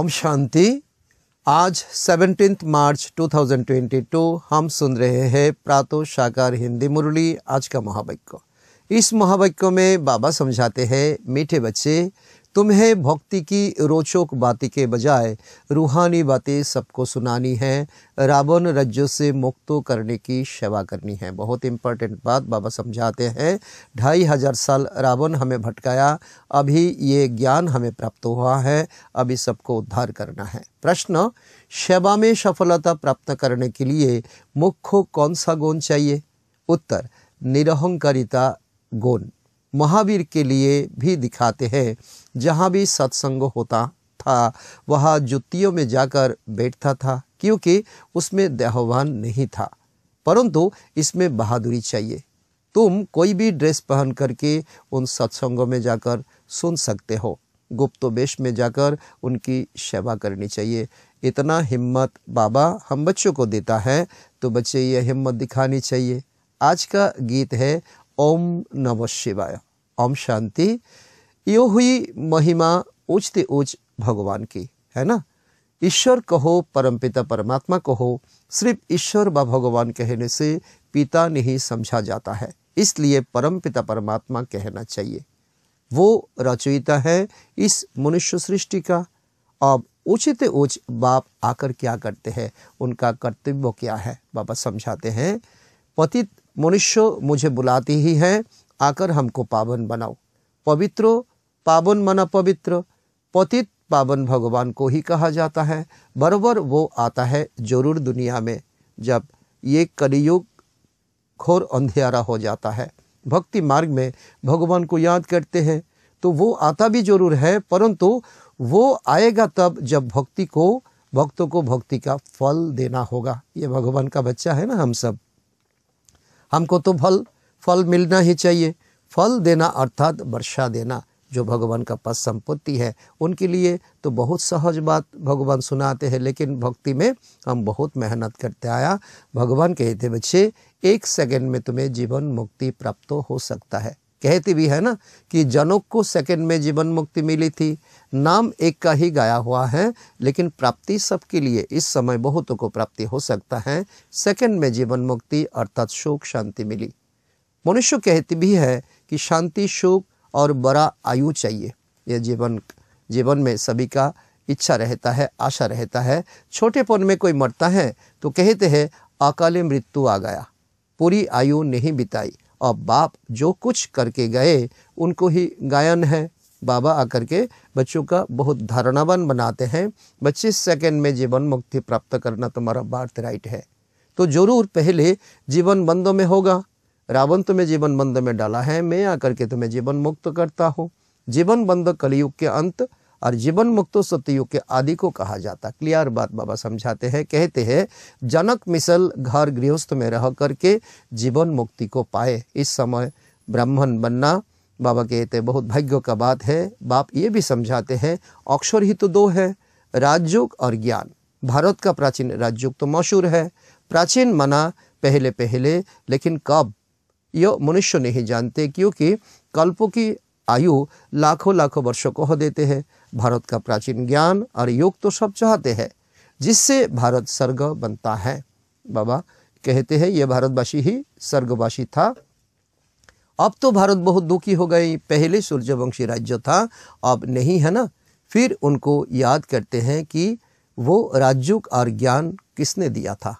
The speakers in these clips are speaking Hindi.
ओम शांति। आज 17 मार्च 2022 हम सुन रहे हैं प्रातो साकार हिंदी मुरली, आज का महावाक्य। इस महावाक्य में बाबा समझाते हैं, मीठे बच्चे तुम्हें भक्ति की रोचक बातें के बजाय रूहानी बातें सबको सुनानी है। रावण राज्यों से मुक्त करने की सेवा करनी है। बहुत इंपॉर्टेंट बात बाबा समझाते हैं। ढाई हज़ार साल रावण हमें भटकाया। अभी ये ज्ञान हमें प्राप्त हुआ है। अभी सबको उद्धार करना है। प्रश्न, सेवा में सफलता प्राप्त करने के लिए मुख्य कौन सा गुण चाहिए? उत्तर, निरहंकारिता गुण। महावीर के लिए भी दिखाते हैं। जहाँ भी सत्संग होता था, वह जुतियों में जाकर बैठता था, क्योंकि उसमें देहवान नहीं था। परंतु इसमें बहादुरी चाहिए। तुम कोई भी ड्रेस पहन करके उन सत्संगों में जाकर सुन सकते हो। गुप्त वेश में जाकर उनकी सेवा करनी चाहिए। इतना हिम्मत बाबा हम बच्चों को देता है तो बच्चे ये हिम्मत दिखानी चाहिए। आज का गीत है ओम नमः शिवाय। ओम शांति। यो हुई महिमा उच्चते उच्च भगवान की, है ना? ईश्वर कहो, परमपिता परमात्मा कहो, सिर्फ़ ईश्वर व भगवान कहने से पिता नहीं समझा जाता है। इसलिए परमपिता परमात्मा कहना चाहिए। वो रचयिता है इस मनुष्य सृष्टि का। अब उचित उच्च बाप आकर क्या करते हैं? उनका कर्तव्य क्या है? बाबा समझाते हैं। पतित मनुष्य मुझे बुलाती ही है, आकर हमको पावन बनाओ। पवित्र, पावन मना पवित्र, पतित पावन भगवान को ही कहा जाता है। बराबर वो आता है ज़रूर दुनिया में, जब ये कलियुग घोर अंधेरा हो जाता है। भक्ति मार्ग में भगवान को याद करते हैं तो वो आता भी ज़रूर है, परंतु वो आएगा तब जब भक्ति को, भक्तों को भक्ति का फल देना होगा। ये भगवान का बच्चा है ना हम सब। हमको तो फल फल मिलना ही चाहिए। फल देना अर्थात वर्षा देना, जो भगवान का पास संपत्ति है। उनके लिए तो बहुत सहज बात भगवान सुनाते हैं, लेकिन भक्ति में हम बहुत मेहनत करते आया। भगवान कहते बच्चे, एक सेकंड में तुम्हें जीवन मुक्ति प्राप्त हो सकता है। कहती भी है ना कि जनक को सेकंड में जीवन मुक्ति मिली थी। नाम एक का ही गाया हुआ है, लेकिन प्राप्ति सबके लिए इस समय बहुतों को प्राप्ति हो सकता है। सेकंड में जीवन मुक्ति अर्थात शोक शांति मिली। मनुष्य कहती भी है कि शांति, शोक और बड़ा आयु चाहिए। यह जीवन जीवन में सभी का इच्छा रहता है, आशा रहता है। छोटेपन में कोई मरता है तो कहते हैं, अकाले मृत्यु आ गया। पूरी आयु नहीं बिताई। और बाप जो कुछ करके गए, उनको ही गायन है। बाबा आकर के बच्चों का बहुत धारणावन बनाते हैं। बच्चे सेकंड में जीवन मुक्ति प्राप्त करना तुम्हारा बार्थ राइट है। तो ज़रूर पहले जीवन बंदों में होगा। रावण तुम्हें जीवन बंद में डाला है। मैं आकर के तुम्हें जीवन मुक्त करता हूँ। जीवन बंद कलयुग के अंत और जीवन मुक्त सत्ययुग के आदि को कहा जाता। क्लियर बात बाबा समझाते हैं, कहते हैं, जनक मिसल घर गृहस्थ में रह करके जीवन मुक्ति को पाए। इस समय ब्राह्मण बनना बाबा कहते बहुत भाग्य का बात है। बाप ये भी समझाते हैं, अक्षर ही तो दो है, राजयोग और ज्ञान। भारत का प्राचीन राजयोग तो मशहूर है। प्राचीन मना पहले पहले लेकिन कब? यह मनुष्य नहीं जानते, क्योंकि कल्पों की आयु लाखों लाखों वर्षों को हो देते हैं। भारत का प्राचीन ज्ञान और योग तो सब चाहते हैं, जिससे भारत स्वर्ग बनता है। बाबा कहते हैं यह भारतवासी ही स्वर्गवासी था। अब तो भारत बहुत दुखी हो गई पहले सूर्यवंशी राज्य था, अब नहीं, है ना? फिर उनको याद करते हैं कि वो राज्यों और ज्ञान किसने दिया था।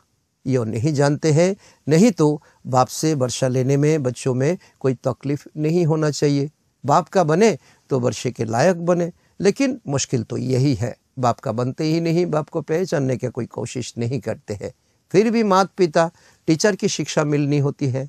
ये नहीं जानते हैं। नहीं तो बाप से वर्षा लेने में, बच्चों में कोई तकलीफ़ नहीं होना चाहिए। बाप का बने तो वर्षे के लायक बने। लेकिन मुश्किल तो यही है, बाप का बनते ही नहीं, बाप को पहचानने की कोई कोशिश नहीं करते हैं। फिर भी माता पिता टीचर की शिक्षा मिलनी होती है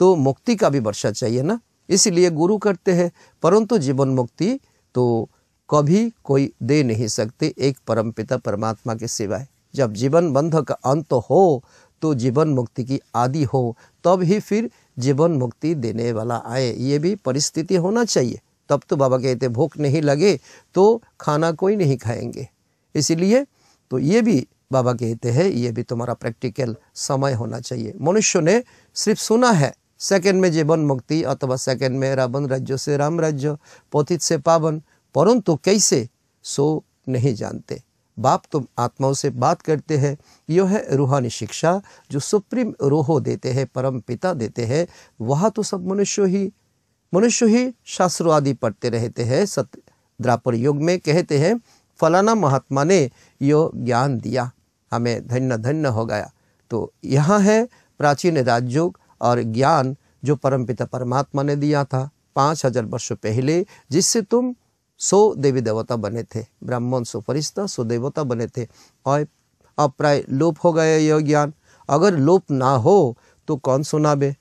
तो मुक्ति का भी वर्षा चाहिए ना। इसलिए गुरु करते हैं, परंतु जीवन मुक्ति तो कभी कोई दे नहीं सकते, एक परम पिता परमात्मा के सिवाय। जब जीवन बंध का अंत हो तो जीवन मुक्ति की आदि हो, तब ही फिर जीवन मुक्ति देने वाला आए। ये भी परिस्थिति होना चाहिए। तब तो बाबा कहते, भूख नहीं लगे तो खाना कोई नहीं खाएँगे। इसीलिए तो ये भी बाबा कहते हैं, ये भी तुम्हारा प्रैक्टिकल समय होना चाहिए। मनुष्य ने सिर्फ़ सुना है, सेकंड में जीवन मुक्ति अथवा सेकंड में रावण राज्य से राम राज्य, पोथित से पावन, परंतु कैसे, सो नहीं जानते। बाप तुम आत्माओं से बात करते हैं। यह है रूहानी शिक्षा, जो सुप्रीम रोहो देते हैं, परम पिता देते हैं। वह तो सब मनुष्य ही मनुष्य ही शास्त्र आदि पढ़ते रहते हैं। सत्य द्रापर युग में कहते हैं, फलाना महात्मा ने यो ज्ञान दिया, हमें धन्य धन्य हो गया। तो यहाँ है प्राचीन राजयोग और ज्ञान जो परमपिता परमात्मा ने दिया था। पाँच हज़ार वर्षों पहले, जिससे तुम सौ देवी देवता बने थे, ब्राह्मण सो फरिश्ता सो देवता बने थे। और अब प्राय लोप हो गए यह ज्ञान। अगर लोप ना हो तो कौन सुनाबे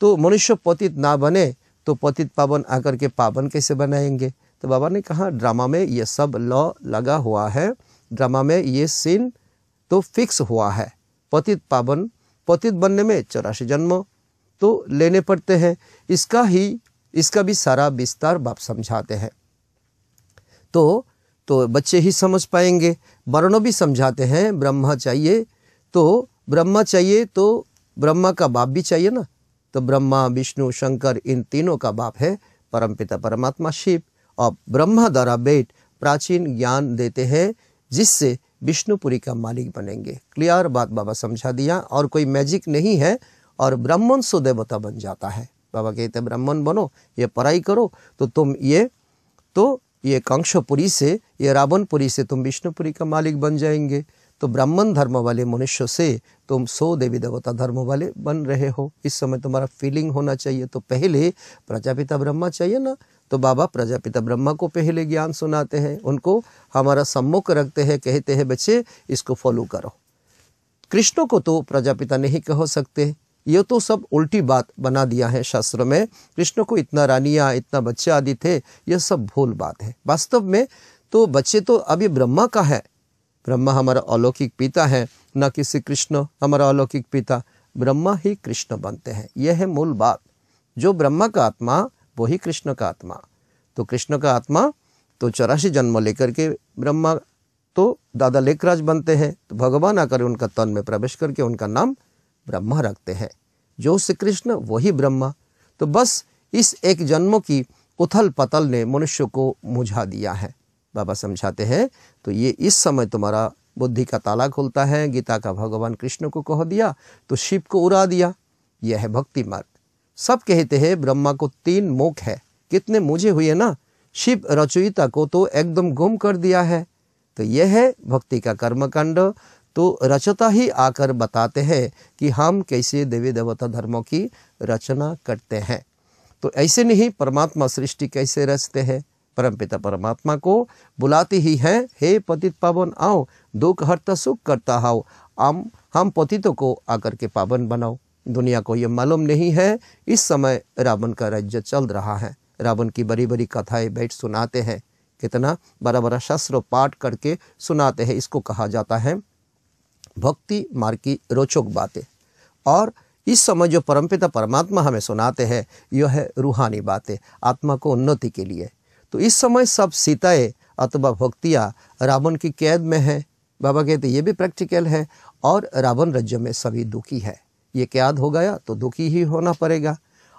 तो मनुष्य पतित ना बने तो पतित पावन आकर के पावन कैसे बनाएँगे? तो बाबा ने कहा, ड्रामा में ये सब लॉ लगा हुआ है। ड्रामा में ये सीन तो फिक्स हुआ है। पतित पावन, पतित बनने में चौरासी जन्म तो लेने पड़ते हैं। इसका ही, इसका भी सारा विस्तार बाप समझाते हैं। तो तो बच्चे ही समझ पाएँगे। वर्णों भी समझाते हैं, ब्रह्मा चाहिए तो ब्रह्मा चाहिए तो ब्रह्मा का बाप भी चाहिए ना। तो ब्रह्मा, विष्णु, शंकर, इन तीनों का बाप है, परमपिता, परमात्मा, शिव। और ब्रह्मा द्वारा बेट प्राचीन ज्ञान देते हैं, जिससे विष्णुपुरी का मालिक बनेंगे। क्लियर बात बाबा समझा दिया, और कोई मैजिक नहीं है, और ब्राह्मण सो देवता बन जाता है। बाबा कहते ब्राह्मण बनो, ये पढ़ाई करो तो तुम ये तो ये कंक्षपुरी से, ये रावणपुरी से तुम विष्णुपुरी का मालिक बन जाएँगे। तो ब्राह्मण धर्म वाले मनुष्य से तुम सौ देवी देवता धर्म वाले बन रहे हो। इस समय तुम्हारा फीलिंग होना चाहिए। तो पहले प्रजापिता ब्रह्मा चाहिए ना? तो बाबा प्रजापिता ब्रह्मा को पहले ज्ञान सुनाते हैं। उनको हमारा सम्मुख रखते हैं, कहते हैं, बच्चे, इसको फॉलो करो। कृष्ण को तो प्रजापिता नहीं कह सकते। ये तो सब उल्टी बात बना दिया है शास्त्र में। कृष्ण को इतना रानिया, इतना बच्चे आदि थे यह सब भूल बात है। वास्तव में तो बच्चे तो अभी ब्रह्मा का है। ब्रह्मा हमारा अलौकिक पिता है, न किसी कृष्ण हमारा अलौकिक पिता। ब्रह्मा ही कृष्ण बनते हैं यह है मूल बात। जो ब्रह्मा का आत्मा, वही कृष्ण का आत्मा। तो कृष्ण का आत्मा तो चौरासी जन्म लेकर के ब्रह्मा तो दादा लेखराज बनते हैं। तो भगवान आकर उनका तन में प्रवेश करके उनका नाम ब्रह्मा रखते हैं। जो श्री कृष्ण, वही ब्रह्मा। तो बस इस एक जन्म की उथल पतल ने मनुष्य को मुझा दिया है। बाबा समझाते हैं तो ये इस समय तुम्हारा बुद्धि का ताला खुलता है, गीता का भगवान कृष्ण को कह दिया तो शिव को उड़ा दिया। यह है भक्ति मार्ग। सब कहते हैं, ब्रह्मा को तीन मुख है। कितने मुझे हुए ना? शिव रचयिता को तो एकदम गुम कर दिया है। तो यह है भक्ति का कर्मकांड। तो रचता ही आकर बताते हैं कि हम कैसे देवी देवता धर्मों की रचना करते हैं। तो ऐसे नहीं परमात्मा सृष्टि कैसे रचते हैं? परमपिता परमात्मा को बुलाते ही हैं, हे पतित पावन, आओ, दुख, हरता, सुख करता हाओ हम हम पतितों को आकर के पावन बनाओ। दुनिया को ये मालूम नहीं है, इस समय रावण का राज्य चल रहा है। रावण की बड़ी बड़ी कथाएँ बैठ सुनाते हैं। कितना बड़ा बड़ा शस्त्र पाठ करके सुनाते हैं, इसको कहा जाता है भक्ति मार्ग की रोचक बातें। और इस समय जो परमपिता परमात्मा हमें सुनाते हैं, यह है रूहानी बातें, आत्मा को उन्नति के लिए। तो इस समय सब सीताएँ अथवा भक्तियाँ रावण की कैद में है। बाबा कहते ये भी प्रैक्टिकल है और रावण राज्य में सभी दुखी है। ये कैद हो गया तो दुखी ही होना पड़ेगा।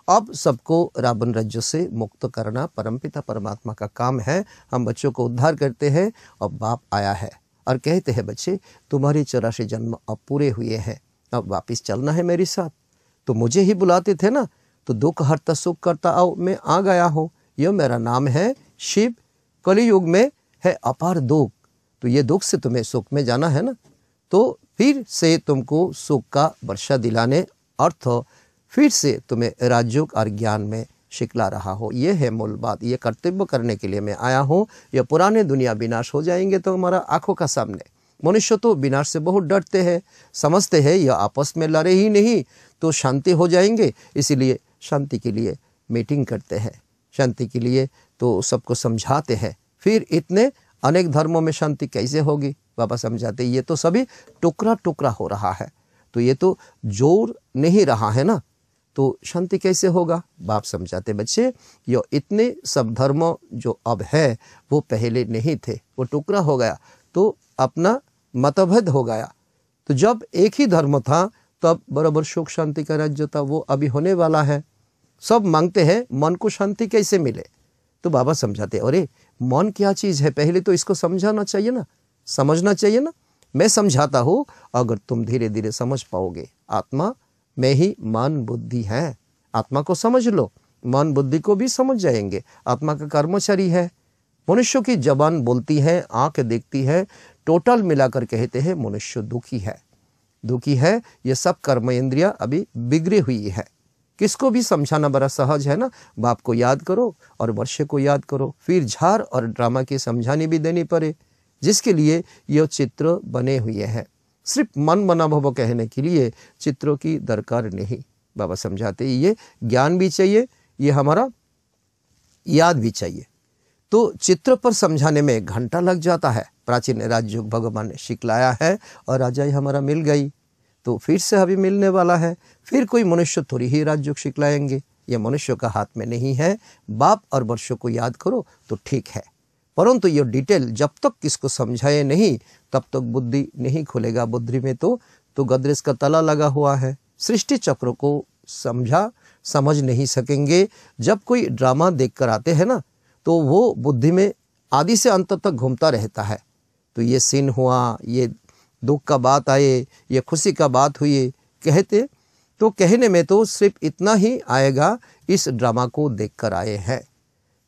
अब सबको रावण राज्य से मुक्त करना परमपिता परमात्मा का काम है। हम बच्चों को उद्धार करते हैं और बाप आया है। और कहते हैं, बच्चे, तुम्हारी चौरासी जन्म अब पूरे हुए हैं। अब वापस चलना है मेरे साथ। तो मुझे ही बुलाते थे ना तो दुख हरता सुख करता आओ, मैं आ गया हूँ। यह मेरा नाम है शिव। कलयुग में है अपार दुख। तो ये दुख से तुम्हें सुख में जाना है ना? तो फिर से तुमको सुख का वर्षा दिलाने अर्थ फिर से तुम्हें राजयोग और ज्ञान में शिकला रहा हो। ये है मूल बात। ये कर्तव्य करने के लिए मैं आया हूँ। यह पुराने दुनिया विनाश हो जाएँगे तो हमारा आँखों का सामने। मनुष्य तो विनाश से बहुत डरते हैं। समझते हैं, यह आपस में लड़े ही नहीं तो शांति हो जाएँगे। इसीलिए शांति के लिए मीटिंग करते हैं। शांति के लिए तो सबको समझाते हैं। फिर इतने अनेक धर्मों में शांति कैसे होगी? बाबा समझाते ये तो सभी टुकड़ा टुकड़ा हो रहा है। तो ये तो ज़ोर नहीं रहा है ना? तो शांति कैसे होगा? बाप समझाते, बच्चे, यो इतने सब धर्म जो अब है, वो पहले नहीं थे। वो टुकड़ा हो गया तो अपना मतभेद हो गया। तो जब एक ही धर्म था, तब बराबर सुख शांति का राज्य था, वो अभी होने वाला है। सब मांगते हैं, मन को शांति कैसे मिले? तो बाबा समझाते, अरे, मन क्या चीज़ है? पहले तो इसको समझाना चाहिए ना। समझना चाहिए ना। मैं समझाता हूँ, अगर तुम धीरे धीरे समझ पाओगे। आत्मा में ही मन बुद्धि है। आत्मा को समझ लो। मन बुद्धि को भी समझ जाएँगे। आत्मा का कर्मचारी है। मनुष्य की जबान बोलती है, आँख देखती है, टोटल मिलाकर कहते हैं मनुष्य दुखी है। दुखी है, ये सब कर्म इंद्रिया अभी बिगड़ी हुई है। किसको भी समझाना बड़ा सहज है ना? बाप को याद करो और वर्ष को याद करो। फिर झार और ड्रामा की समझानी भी देनी पड़े, जिसके लिए ये चित्र बने हुए हैं। सिर्फ़ मन बना भव कहने के लिए चित्रों की दरकार नहीं। बाबा समझाते ये ज्ञान भी चाहिए, ये हमारा याद भी चाहिए। तो चित्र पर समझाने में घंटा लग जाता है। प्राचीन राजयोग भगवान ने सिखलाया है और राजाई हमारा मिल गई। तो फिर से अभी मिलने वाला है। फिर कोई मनुष्य थोड़ी ही राजयोग सिखलाएँगे ये मनुष्य का हाथ में नहीं है। बाप और वर्षों को याद करो तो ठीक है। परंतु ये डिटेल जब तक किसको समझाए नहीं तब तक तो बुद्धि नहीं खुलेगा। बुद्धि में तो तो गदरेज का तला लगा हुआ है। सृष्टि चक्र को समझा, समझ नहीं सकेंगे। जब कोई ड्रामा देख कर आते हैं ना तो वो बुद्धि में आदि से अंत तक घूमता रहता है। तो ये सीन हुआ, ये दुख का बात आए, ये खुशी का बात हुई कहते। तो कहने में तो सिर्फ़ इतना ही आएगा, इस ड्रामा को देखकर आए हैं।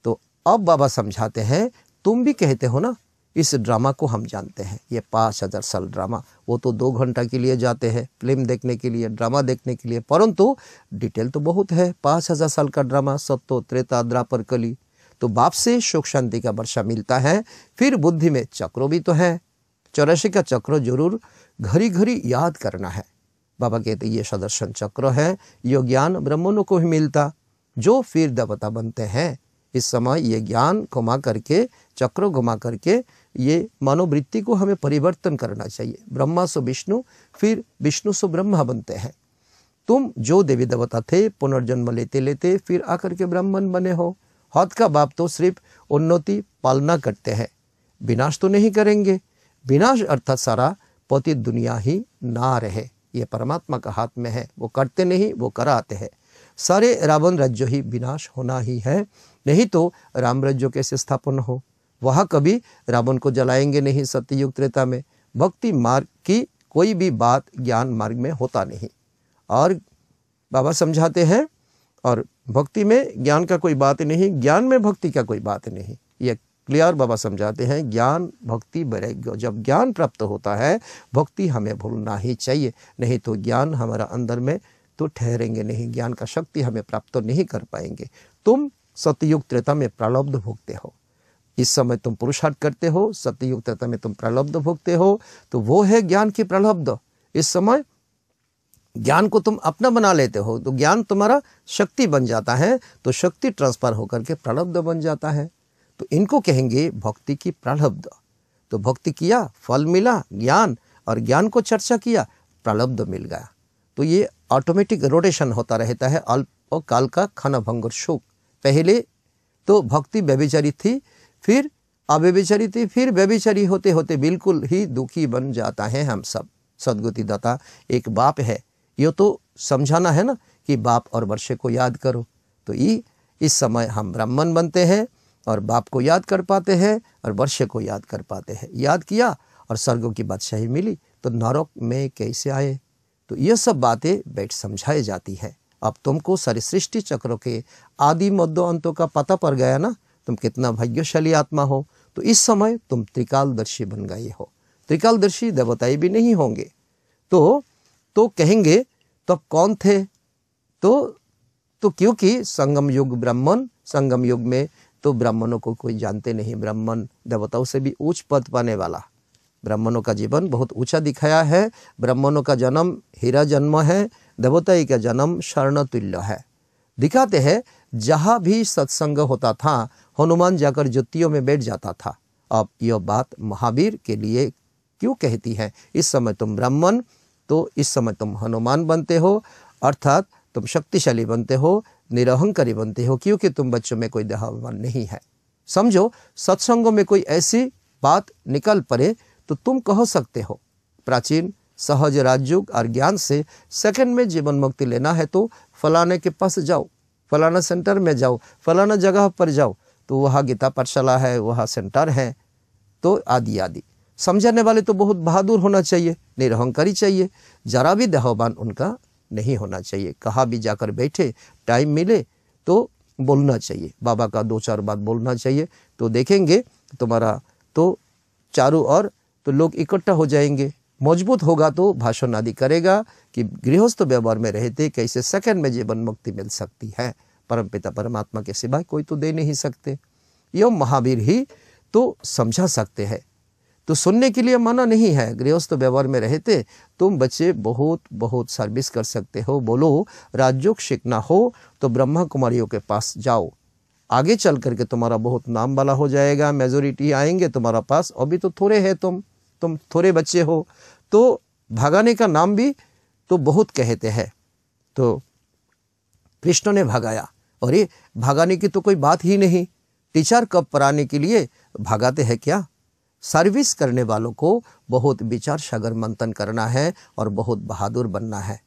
तो अब बाबा समझाते हैं, तुम भी कहते हो ना इस ड्रामा को हम जानते हैं। ये पाँच हज़ार साल ड्रामा। वो तो दो घंटा के लिए जाते हैं, फ़िल्म देखने के लिए, ड्रामा देखने के लिए। परंतु डिटेल तो बहुत है। पाँच हज़ार साल का ड्रामा, सत्तो, त्रेता, द्रापर कली। तो बाप से शोक शांति का वर्षा मिलता है। फिर बुद्धि में चक्रों भी तो है। चौरासी का चक्र ज़रूर घड़ी घड़ी याद करना है। बाबा कहते ये सदर्शन चक्र है। ये ज्ञान ब्रह्मणों को ही मिलता। जो फिर देवता बनते हैं। इस समय ये ज्ञान घुमा करके, चक्र घुमा करके ये मनोवृत्ति को हमें परिवर्तन करना चाहिए। ब्रह्मा सो विष्णु, फिर विष्णु सो ब्रह्मा बनते हैं। तुम जो देवी देवता थे, पुनर्जन्म लेते लेते फिर आकर के ब्राह्मण बने हो। हद का बाप तो सिर्फ़ उन्नति पालना करते हैं। विनाश तो नहीं करेंगे। विनाश अर्थात सारा पति दुनिया ही ना रहे। ये परमात्मा का हाथ में है। वो करते नहीं, वो कराते हैं। सारे रावण राज्य ही विनाश होना ही है। नहीं तो राम राज्य कैसे स्थापन हो? वह कभी रावण को जलाएँगे नहीं सत्ययुग त्रेता में। भक्ति मार्ग की कोई भी बात ज्ञान मार्ग में होता नहीं। और बाबा समझाते हैं, और भक्ति में ज्ञान का कोई बात नहीं, ज्ञान में भक्ति का कोई बात नहीं। यह क्लियर बाबा समझाते हैं, ज्ञान भक्ति वैराग्य जब ज्ञान प्राप्त होता है, भक्ति हमें भूलना ही चाहिए। नहीं तो ज्ञान हमारा अंदर में तो ठहरेंगे नहीं, ज्ञान का शक्ति हमें प्राप्त नहीं कर पाएँगे। तुम सतयुग त्रेता में प्रालब्ध भोगते हो। इस समय तुम पुरुषार्थ करते हो सत्ययुग त्रेता में तुम प्रलब्ध भोगते हो तो वो है ज्ञान की प्रलब्ध। इस समय ज्ञान को तुम अपना बना लेते हो तो ज्ञान तुम्हारा शक्ति बन जाता है तो शक्ति ट्रांसफ़र होकर के प्रलब्ध बन जाता है। तो इनको कहेंगे भक्ति की प्रलब्ध। तो भक्ति किया, फल मिला, ज्ञान, और ज्ञान को चर्चा किया, प्रलब्ध मिल गया। तो ये ऑटोमेटिक रोटेशन होता रहता है, अल्प और काल का खाना भंगुर शोक। पहले तो भक्ति व्यभिचारी थी फिर अव्यभिचारी थी, फिर व्यभिचारी होते होते बिल्कुल ही दुखी बन जाता है हम सब। सदगुति दाता, एक बाप है। ये तो समझाना है ना कि बाप और वर्षे को याद करो। तो ये इस समय हम ब्राह्मण बनते हैं और बाप को याद कर पाते हैं और वर्षे को याद कर पाते हैं। याद किया और स्वर्गों की बादशाही मिली तो नरक में कैसे आए? तो यह सब बातें बैठ समझाई जाती है। अब तुमको सारी सृष्टि चक्रों के आदि मध्य अंतों का पता पड़ गया ना? तुम कितना भाग्यशाली आत्मा हो। तो इस समय तुम त्रिकालदर्शी बन गए हो। त्रिकालदर्शी देवताई भी नहीं होंगे। तो तो कहेंगे तो कौन थे? तो तो क्योंकि संगम युग ब्राह्मण, संगम युग में तो ब्राह्मणों को कोई जानते नहीं। ब्राह्मण देवताओं से भी उच्च पद पाने वाला। ब्राह्मणों का जीवन बहुत ऊँचा दिखाया है। ब्राह्मणों का जन्म, हीरा जन्म है। देवताई का जन्म स्वर्ण तुल्य है। दिखाते हैं जहाँ भी सत्संग होता था, हनुमान जाकर ज्योतियों में बैठ जाता था। अब यह बात महावीर के लिए क्यों कहती है? इस समय तुम ब्राह्मण तो इस समय तुम हनुमान बनते हो, अर्थात तुम शक्तिशाली बनते हो, निरहंकारी बनते हो, क्योंकि तुम बच्चों में कोई देहाभिमान नहीं है। समझो, सत्संगों में कोई ऐसी बात निकल पड़े तो तुम कह सकते हो, प्राचीन, सहज राजयुग और ज्ञान से सेकंड में जीवन मुक्ति लेना है तो फलाने के पास जाओ। फलाना सेंटर में जाओ, फलाना जगह पर जाओ। तो वहाँ गीता पाठशाला है, वहाँ सेंटर है। तो आदि आदि। समझाने वाले तो बहुत बहादुर होना चाहिए, निरहंकारी चाहिए। जरा भी दहवान उनका नहीं होना चाहिए। कहाँ भी जाकर बैठे, टाइम मिले तो बोलना चाहिए। बाबा का दो चार बात बोलना चाहिए। तो देखेंगे तुम्हारा तो चारों ओर तो लोग इकट्ठा हो जाएँगे। मज़बूत होगा तो भाषण आदि करेगा। कि गृहस्थ व्यवहार में रहते कैसे सेकंड में जीवन मुक्ति मिल सकती है? परमपिता परमात्मा के सिवाय कोई तो दे नहीं सकते। यह महावीर ही तो समझा सकते हैं। तो सुनने के लिए मना नहीं है। गृहस्थ व्यवहार में रहते तुम बच्चे बहुत बहुत सर्विस कर सकते हो। बोलो, राजयोग सीखना हो तो ब्रह्मा कुमारियों के पास जाओ। आगे चल करके तुम्हारा बहुत नाम वाला हो जाएगा। मेजोरिटी आएँगे तुम्हारा पास। अभी तो थोड़े है तुम। तुम थोड़े बच्चे हो। तो भगाने का नाम भी तो बहुत कहते हैं। तो कृष्ण ने भगाया। और ये भगाने की तो कोई बात ही नहीं। टीचर कब पढ़ाने के लिए भगाते हैं क्या? सर्विस करने वालों को बहुत विचार सागर मंथन करना है और बहुत बहादुर बनना है।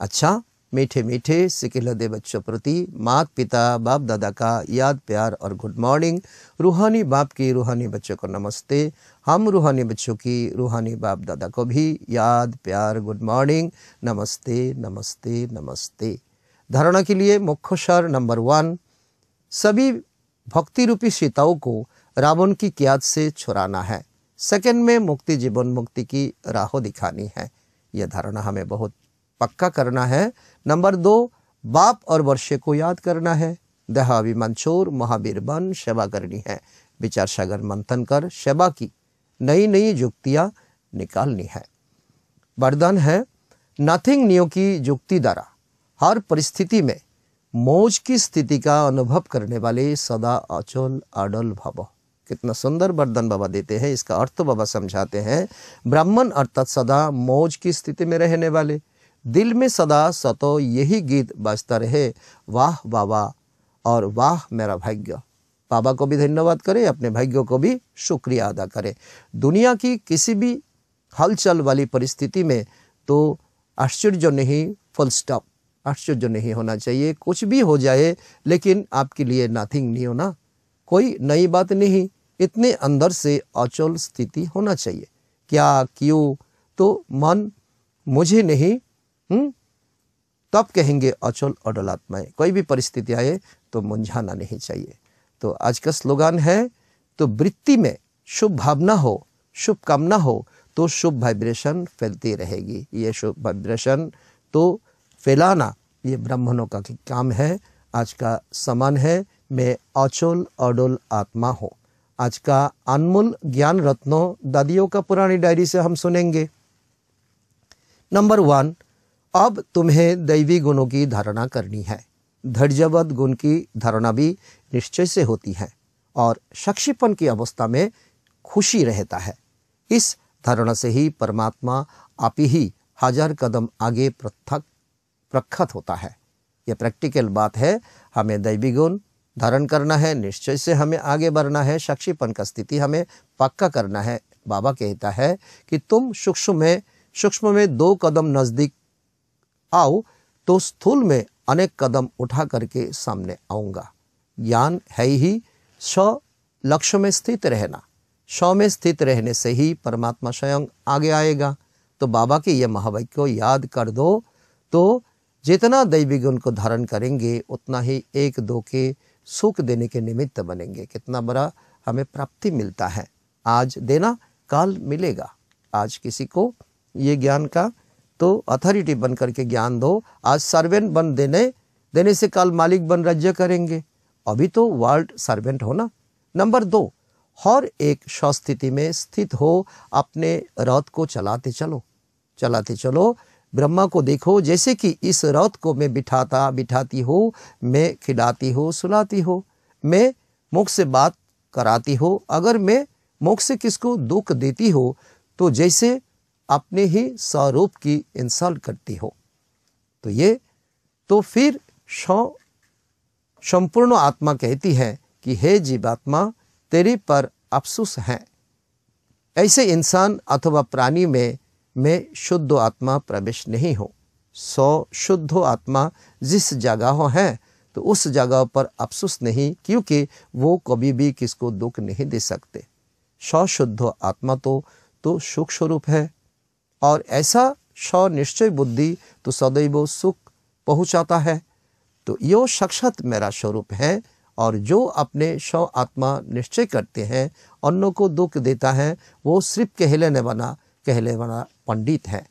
अच्छा मीठे मीठे सिकिलदे बच्चों प्रति मात पिता, बाप दादा का याद, प्यार और गुड मॉर्निंग। रूहानी बाप की रूहानी बच्चों को नमस्ते। हम रूहानी बच्चों की रूहानी बाप दादा को भी याद, प्यार, गुड मॉर्निंग। नमस्ते नमस्ते नमस्ते। धारणा के लिए मुख्य सार नंबर वन, सभी भक्ति रूपी सीताओं को रावण की क्याद से छुड़ाना है। सेकंड में मुक्ति जीवन मुक्ति की राह दिखानी है। यह धारणा हमें बहुत पक्का करना है। नंबर दो, बाप और वर्षे को याद करना है। दहाभिमान चोर महावीर बन सेवा करनी है। विचार सागर मंथन कर सेवा की नई नई युक्तियाँ निकालनी है। वरदान है, नथिंग न्यू की युक्ति द्वारा हर परिस्थिति में मौज की स्थिति का अनुभव करने वाले सदा अचल अडल भव। कितना सुंदर वरदान बाबा देते हैं, इसका अर्थ बाबा समझाते हैं। ब्राह्मण अर्थात सदा मौज की स्थिति में रहने वाले। दिल में सदा सतो यही गीत बजता रहे। वाह बाबा, और वाह मेरा भाग्य। बाबा को भी धन्यवाद करें, अपने भाग्य को भी शुक्रिया अदा करें। दुनिया की किसी भी हलचल वाली परिस्थिति में तो आश्चर्य नहीं फुल स्टॉप आश्चर्य नहीं होना चाहिए, कुछ भी हो जाए, लेकिन आपके लिए नथिंग नहीं होना। कोई नई बात नहीं, इतने अंदर से अचल स्थिति होना चाहिए। क्या, क्यों? तो मन मुझे नहीं हम्म? तब कहेंगे, अचल अडल आत्माएँ कोई भी परिस्थिति आए तो मुंझाना नहीं चाहिए। तो आज का स्लोगान है तो वृत्ति में शुभ भावना हो, शुभ कामना हो तो शुभ वाइब्रेशन फैलती रहेगी। ये शुभ वाइब्रेशन तो फैलाना, ये ब्राह्मणों का काम है। आज का समान है, मैं अचल अडोल आत्मा हूँ। आज का अनमोल ज्ञान रत्नों दादियों का पुरानी डायरी से हम सुनेंगे। नंबर वन अब तुम्हें दैवी गुणों की धारणा करनी है। धैर्यवद गुण की धारणा भी निश्चय से होती है और साक्षीपन की अवस्था में खुशी रहता है। इस धारणा से ही परमात्मा आप ही हज़ार कदम आगे पृथक प्रखत होता है। यह प्रैक्टिकल बात है। हमें दैवी गुण धारण करना है, निश्चय से हमें आगे बढ़ना है साक्षीपन का स्थिति हमें पक्का करना है। बाबा कहता है कि तुम सूक्ष्म में सूक्ष्म में दो कदम नज़दीक आओ तो स्थूल में अनेक कदम उठा करके सामने आऊँगा। ज्ञान है ही, स्व लक्ष्य में स्थित रहना। स्व में स्थित रहने से ही परमात्मा स्वयं आगे आएगा। तो बाबा के ये महावाक्य को याद कर दो। तो जितना दैवी गुण को धारण करेंगे, उतना ही एक दो के सुख देने के निमित्त बनेंगे। कितना बड़ा हमें प्राप्ति मिलता है। आज देना, काल मिलेगा। आज किसी को ये ज्ञान का तो अथॉरिटी बन करके ज्ञान दो। आज सर्वेंट बन देने देने से कल मालिक बन राज्य करेंगे। अभी तो वर्ल्ड सर्वेंट हो ना। नंबर दो, हर एक स्वस्थिति में स्थित हो, अपने रथ को चलाते चलो। चलाते चलो, ब्रह्मा को देखो, जैसे कि इस रथ को मैं बिठाता, बिठाती हो, मैं खिलाती हो, सुलाती हो, मैं मुख से बात कराती हो, अगर मैं मुख से किसको दुख देती हो तो जैसे अपने ही स्वरूप की इंसल्ट करती हो। तो ये तो फिर संपूर्ण आत्मा कहती है कि, हे जीवात्मा, तेरे पर अफसोस है। ऐसे इंसान अथवा प्राणी में में शुद्ध आत्मा प्रवेश नहीं हो। सौ शुद्ध आत्मा जिस जगह है तो उस जगह पर अफसोस नहीं, क्योंकि वो कभी भी किसको दुख नहीं दे सकते। सौ शुद्ध आत्मा तो तो सुख स्वरूप है। और ऐसा स्व निश्चय बुद्धि तो सदैव सुख पहुंचाता है। तो यो साक्षात मेरा स्वरूप है और जो अपने स्व आत्मा निश्चय करते हैं, अन्यों को दुख देता है, वो सिर्फ़ कहलेने बना कहले बना पंडित है।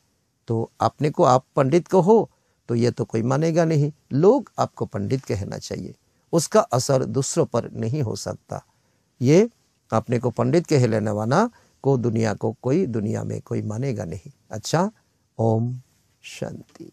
तो अपने को आप पंडित कहो तो ये तो कोई मानेगा नहीं। लोग आपको पंडित कहना चाहिए। उसका असर दूसरों पर नहीं हो सकता। ये अपने को पंडित कह लेने वाला को दुनिया को कोई दुनिया में कोई मानेगा नहीं। अच्छा ओम शांति।